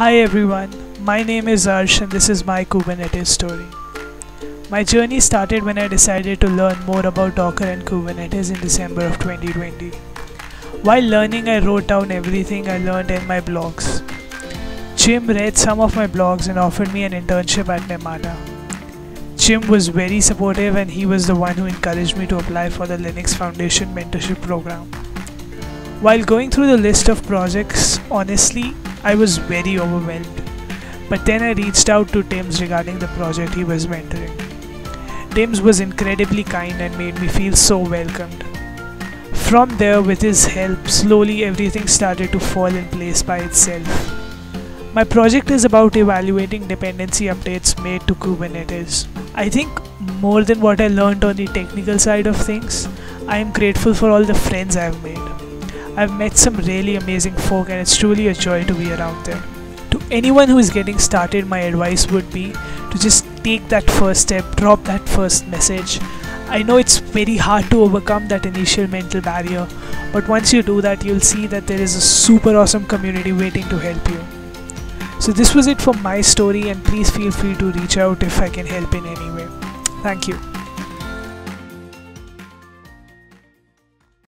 Hi everyone, my name is Arsh and this is my Kubernetes story. My journey started when I decided to learn more about Docker and Kubernetes in December of 2020. While learning, I wrote down everything I learned in my blogs. Jim read some of my blogs and offered me an internship at Nirmata. Jim was very supportive and he was the one who encouraged me to apply for the Linux Foundation mentorship program. While going through the list of projects, honestly, I was very overwhelmed. But then I reached out to Dims regarding the project he was mentoring. Dims was incredibly kind and made me feel so welcomed. From there, with his help, slowly everything started to fall in place by itself. My project is about evaluating dependency updates made to Kubernetes. I think more than what I learned on the technical side of things, I am grateful for all the friends I've made. I've met some really amazing folk and it's truly a joy to be around them. To anyone who is getting started, my advice would be to just take that first step, drop that first message. I know it's very hard to overcome that initial mental barrier, but once you do that, you'll see that there is a super awesome community waiting to help you. So, this was it for my story, and please feel free to reach out if I can help in any way. Thank you.